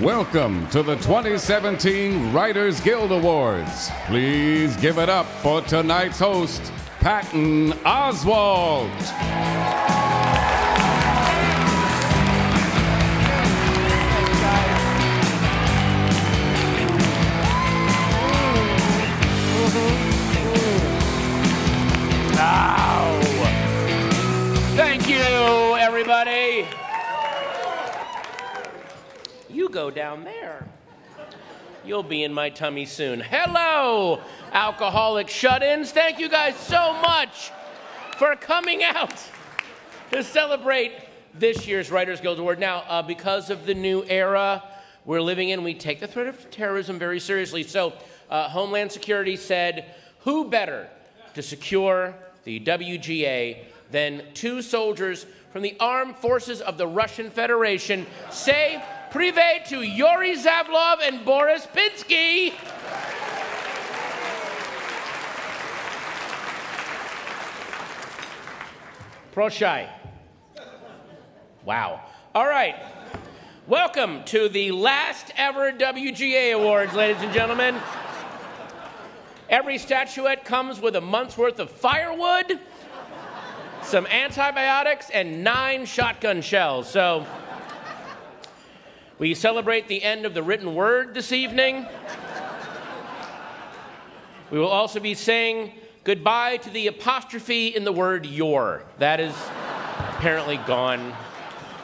Welcome to the 2017 Writers Guild Awards. Please give it up for tonight's host, Patton Oswalt. Thank you, everybody. You go down there. You'll be in my tummy soon. Hello, alcoholic shut ins. Thank you guys so much for coming out to celebrate this year's Writers Guild Award. Now, uh, because of the new era we're living in, we take the threat of terrorism very seriously. So, uh, Homeland Security said, who better to secure the WGA than two soldiers from the armed forces of the Russian Federation? Say privé to Yuri Zavlov and Boris Pinsky. Proshai. Wow. All right. Welcome to the last ever WGA Awards, ladies and gentlemen. Every statuette comes with a month's worth of firewood, some antibiotics, and nine shotgun shells. So, we celebrate the end of the written word this evening. We will also be saying goodbye to the apostrophe in the word your. That is apparently gone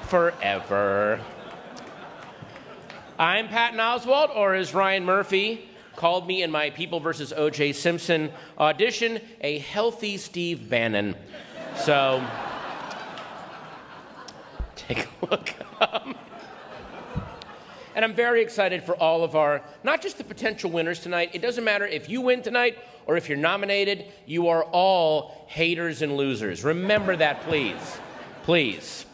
forever. I'm Patton Oswalt, or as Ryan Murphy called me in my People versus O.J. Simpson audition, a healthy Steve Bannon. So, take a look. And I'm very excited for all of our, not just the potential winners tonight. It doesn't matter if you win tonight or if you're nominated, you are all haters and losers. Remember that, please. Please.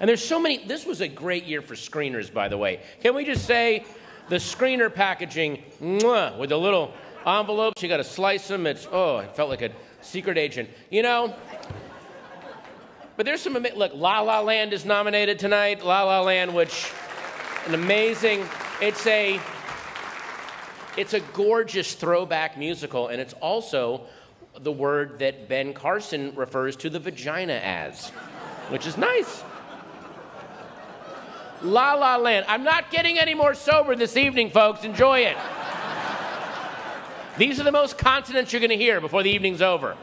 And there's so many, this was a great year for screeners, by the way. Can we just say the screener packaging, mwah, with the little envelopes, you got to slice them. It's, oh, it felt like a secret agent. You know, but there's some, look, La La Land is nominated tonight. La La Land, which, an amazing, it's a, it's a gorgeous throwback musical, and it's also the word that Ben Carson refers to the vagina as, which is nice. La La Land. I'm not getting any more sober this evening, folks. Enjoy it. These are the most consonants you're going to hear before the evening's over.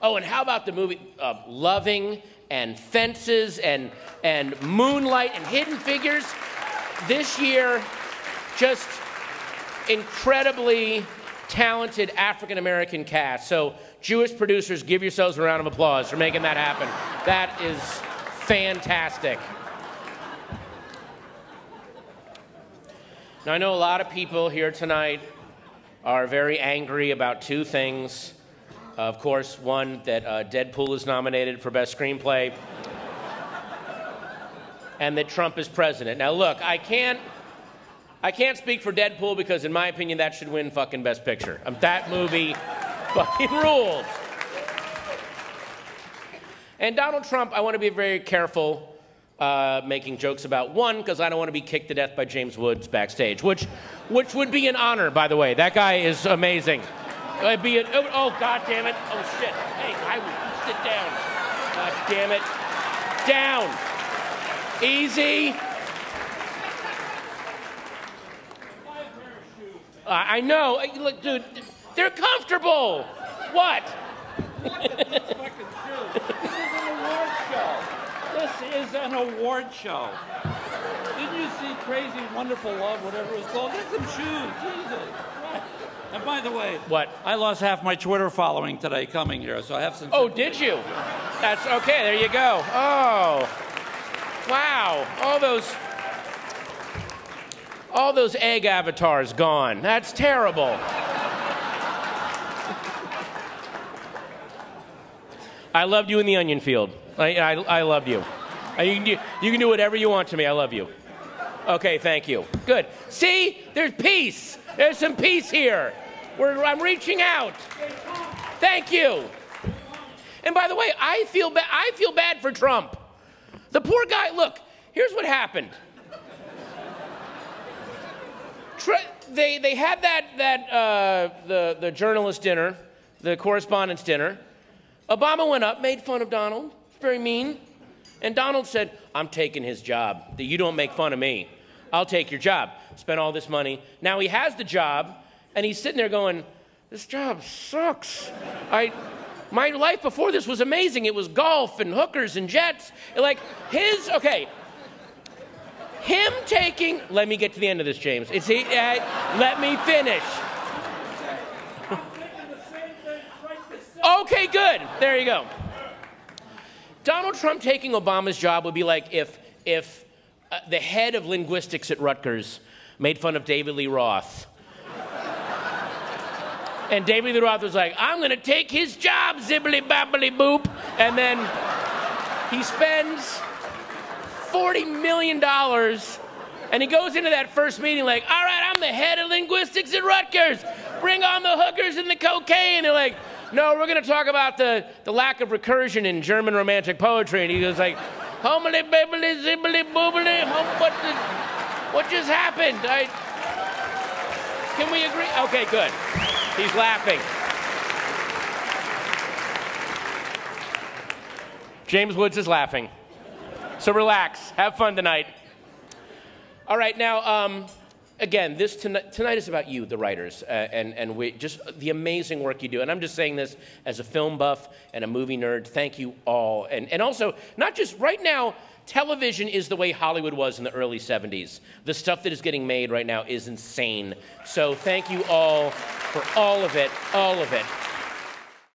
Oh, and how about the movie uh, Loving and Fences and, and Moonlight and Hidden Figures? This year, just incredibly talented African American cast. So, Jewish producers, give yourselves a round of applause for making that happen. That is fantastic. Now, I know a lot of people here tonight are very angry about two things. Of course, one, that uh, Deadpool is nominated for Best Screenplay, and that Trump is president. Now, look, I can't. I can't speak for Deadpool because, in my opinion, that should win fucking Best Picture. Um, that movie fucking rules. And Donald Trump, I want to be very careful uh, making jokes about one because I don't want to be kicked to death by James Woods backstage, which, which would be an honor, by the way. That guy is amazing. It'd be an, oh, oh, god damn it! Oh shit! Hey, I will sit down. God damn it! Down. Easy. I I know. Look, dude, they're comfortable. What? This is an award show. Didn't you see Crazy Wonderful Love, whatever it was called? Get some shoes, Jesus. And by the way, What? I lost half my Twitter following today coming here, so I have some. Oh, did you? That's okay. There you go. Oh, wow! All those, all those egg avatars gone. That's terrible. I loved you in the onion field. I, I, I loved you. You can, do, you can do whatever you want to me. I love you. Okay, thank you. Good. See, there's peace. There's some peace here. We're, I'm reaching out. Thank you. And by the way, I feel, ba- I feel bad for Trump. The poor guy, look, here's what happened. they, they had that, that uh, the, the journalist dinner, the correspondence dinner. Obama went up, made fun of Donald, very mean. And Donald said, I'm taking his job. That you don't make fun of me. I'll take your job. Spent all this money. Now he has the job, and he's sitting there going, This job sucks. I, my life before this was amazing. It was golf and hookers and jets. Like his, okay. Him taking, let me get to the end of this, James. It's, uh, let me finish. Okay, good. There you go. Donald Trump taking Obama's job would be like if, if uh, the head of linguistics at Rutgers made fun of David Lee Roth. and David Lee Roth was like, I'm going to take his job, zibbly babbly boop. And then he spends $40 million and he goes into that first meeting like, all right, I'm the head of linguistics at Rutgers. Bring on the hookers and the cocaine. And they're like, no, we're going to talk about the, the lack of recursion in German romantic poetry. And he goes like, homily bibbly zibbly boobly, what, what just happened? I, can we agree? Okay, good. He's laughing. James Woods is laughing. So relax, have fun tonight. All right, now, um, again, this tonight, tonight is about you, the writers, uh, and, and we, just the amazing work you do. And I'm just saying this as a film buff and a movie nerd. Thank you all. And, and also, not just right now, television is the way Hollywood was in the early 70s. The stuff that is getting made right now is insane. So thank you all for all of it, all of it.